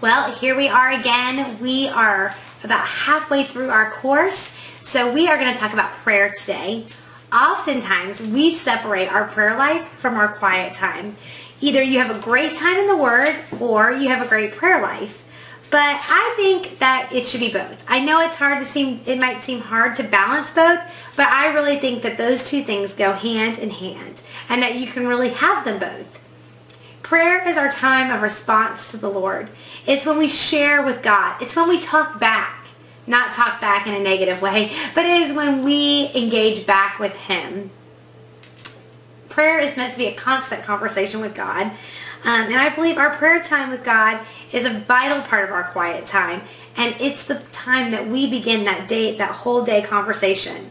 Well, here we are again. We are about halfway through our course. So we are going to talk about prayer today. Oftentimes, we separate our prayer life from our quiet time. Either you have a great time in the Word or you have a great prayer life. But I think that it should be both. I know it's hard to seem, it might seem hard to balance both, but I really think that those two things go hand in hand and that you can really have them both. Prayer is our time of response to the Lord. It's when we share with God. It's when we talk back. Not talk back in a negative way, but it is when we engage back with Him. Prayer is meant to be a constant conversation with God. Um, and I believe our prayer time with God is a vital part of our quiet time. And it's the time that we begin that day, that whole day conversation.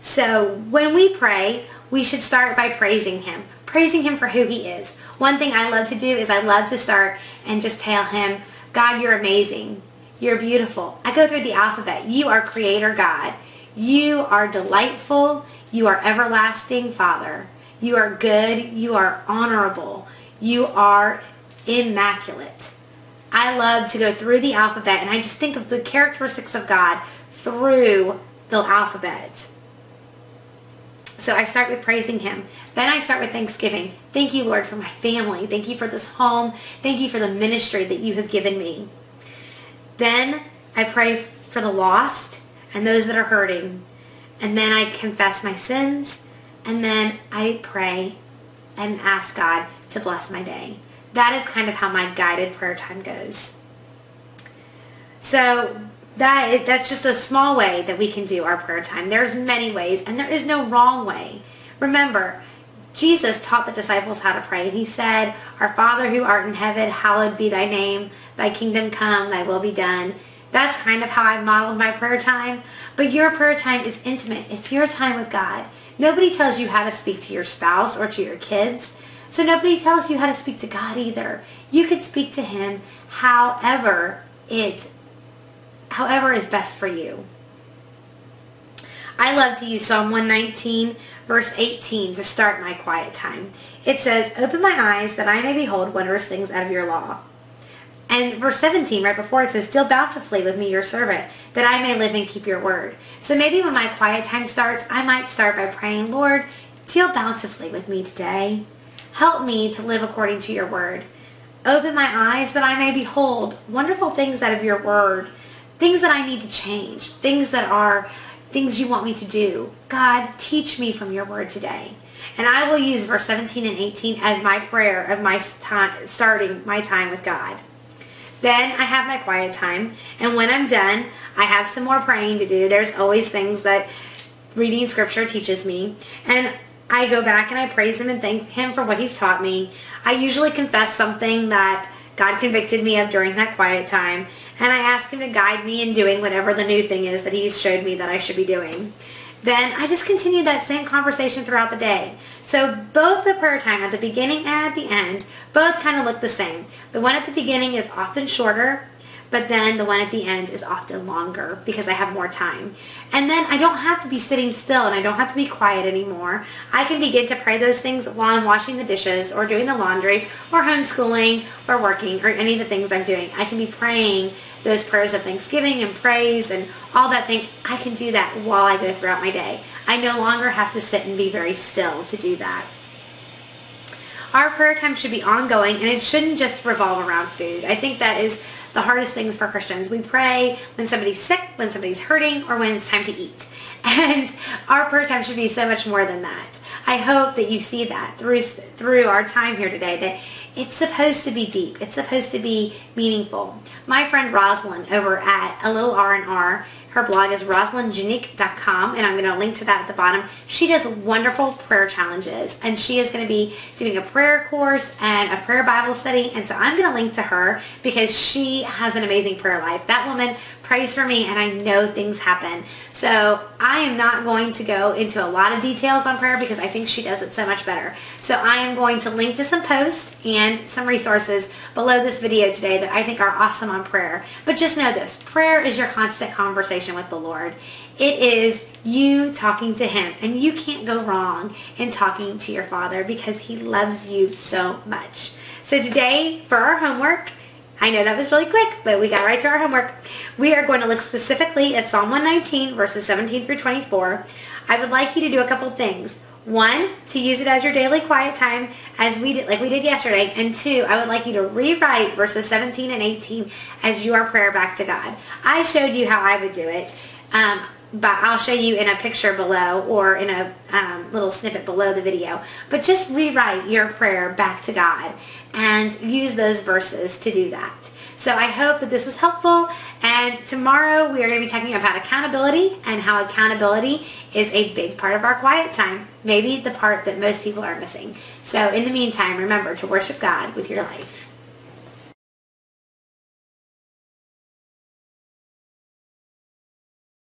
So when we pray, we should start by praising Him, praising Him for who He is. One thing I love to do is I love to start and just tell Him, God, you're amazing. You're beautiful. I go through the alphabet. You are Creator God. You are delightful. You are everlasting Father. You are good. You are honorable. You are immaculate. I love to go through the alphabet and I just think of the characteristics of God through the alphabet. So I start with praising him. Then I start with thanksgiving. Thank you, Lord, for my family. Thank you for this home. Thank you for the ministry that you have given me. Then I pray for the lost and those that are hurting. And then I confess my sins. And then I pray and ask God to bless my day. That is kind of how my guided prayer time goes. So that that's just a small way that we can do our prayer time. There's many ways and there is no wrong way. Remember, Jesus taught the disciples how to pray. He said, Our Father who art in heaven, hallowed be thy name. Thy kingdom come, thy will be done. That's kind of how I've modeled my prayer time. But your prayer time is intimate. It's your time with God. Nobody tells you how to speak to your spouse or to your kids. So nobody tells you how to speak to God either. You could speak to him however it however is best for you. I love to use Psalm 119 verse 18 to start my quiet time. It says, Open my eyes that I may behold wondrous things out of your law. And verse 17, right before it says, Deal bountifully with me, your servant, that I may live and keep your word. So maybe when my quiet time starts, I might start by praying, Lord, deal bountifully with me today. Help me to live according to your word. Open my eyes that I may behold wonderful things out of your word, things that I need to change, things that are things you want me to do. God, teach me from your word today. And I will use verse 17 and 18 as my prayer of my time, starting my time with God. Then I have my quiet time. And when I'm done, I have some more praying to do. There's always things that reading scripture teaches me. And I go back and I praise him and thank him for what he's taught me. I usually confess something that God convicted me of during that quiet time, and I ask him to guide me in doing whatever the new thing is that he's showed me that I should be doing. Then I just continue that same conversation throughout the day. So both the prayer time at the beginning and at the end, both kind of look the same. The one at the beginning is often shorter but then the one at the end is often longer because I have more time. And then I don't have to be sitting still and I don't have to be quiet anymore. I can begin to pray those things while I'm washing the dishes or doing the laundry or homeschooling or working or any of the things I'm doing. I can be praying those prayers of thanksgiving and praise and all that thing. I can do that while I go throughout my day. I no longer have to sit and be very still to do that. Our prayer time should be ongoing and it shouldn't just revolve around food. I think that is the hardest things for Christians. We pray when somebody's sick, when somebody's hurting, or when it's time to eat. And our prayer time should be so much more than that. I hope that you see that through through our time here today that it's supposed to be deep. It's supposed to be meaningful. My friend Rosalind over at A Little R&R her blog is rosalindjanique.com, and I'm going to link to that at the bottom. She does wonderful prayer challenges, and she is going to be doing a prayer course and a prayer Bible study, and so I'm going to link to her because she has an amazing prayer life. That woman prays for me, and I know things happen. So I am not going to go into a lot of details on prayer because I think she does it so much better. So I am going to link to some posts and some resources below this video today that I think are awesome on prayer. But just know this, prayer is your constant conversation with the Lord. It is you talking to him and you can't go wrong in talking to your father because he loves you so much. So today for our homework, I know that was really quick, but we got right to our homework. We are going to look specifically at Psalm 119, verses 17 through 24. I would like you to do a couple things. One, to use it as your daily quiet time, as we did, like we did yesterday. And two, I would like you to rewrite verses 17 and 18 as your prayer back to God. I showed you how I would do it. Um, but I'll show you in a picture below or in a um, little snippet below the video. But just rewrite your prayer back to God and use those verses to do that. So I hope that this was helpful. And tomorrow we are going to be talking about accountability and how accountability is a big part of our quiet time. Maybe the part that most people are missing. So in the meantime, remember to worship God with your life.